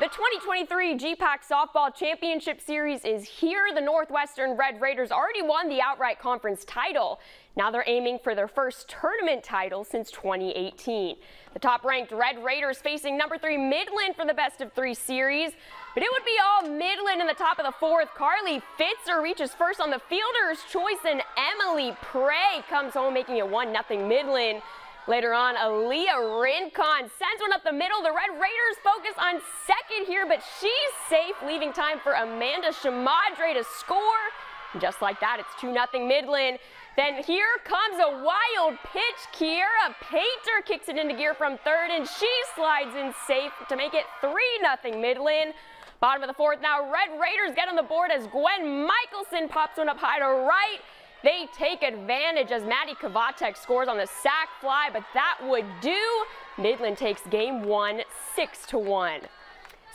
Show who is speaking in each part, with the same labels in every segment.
Speaker 1: The 2023 GPAC Softball Championship Series is here. The Northwestern Red Raiders already won the outright conference title. Now they're aiming for their first tournament title since 2018. The top-ranked Red Raiders facing number three Midland for the best of three series. But it would be all Midland in the top of the fourth. Carly Fitzer reaches first on the fielder's choice, and Emily Prey comes home making it 1-0 Midland. Later on, Aaliyah Rincon sends one up the middle. The Red Raiders focus on second here, but she's safe, leaving time for Amanda Chamadre to score. Just like that, it's 2-0 Midland. Then here comes a wild pitch. Kiera Painter kicks it into gear from third, and she slides in safe to make it 3-0 Midland. Bottom of the fourth now, Red Raiders get on the board as Gwen Michelson pops one up high to right. They take advantage as Maddie Kavatek scores on the sac fly, but that would do. Midland takes game one, six to one.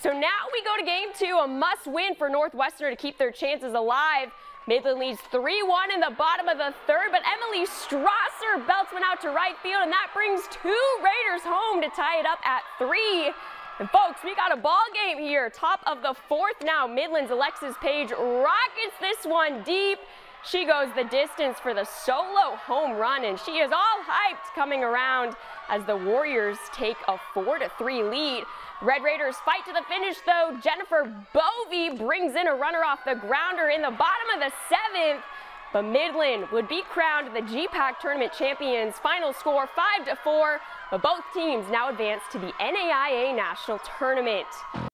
Speaker 1: So now we go to game two, a must win for Northwestern to keep their chances alive. Midland leads 3-1 in the bottom of the third, but Emily Strasser belts one out to right field, and that brings two Raiders home to tie it up at three. And folks, we got a ball game here. Top of the fourth now. Midland's Alexis Page rockets this one deep. She goes the distance for the solo home run, and she is all hyped coming around as the Warriors take a 4 to 3 lead. Red Raiders fight to the finish, though. Jennifer Bovey brings in a runner off the grounder in the bottom of the seventh. But Midland would be crowned the GPAC tournament champions. Final score 5 to 4. but both teams now advance to the NAIA National Tournament.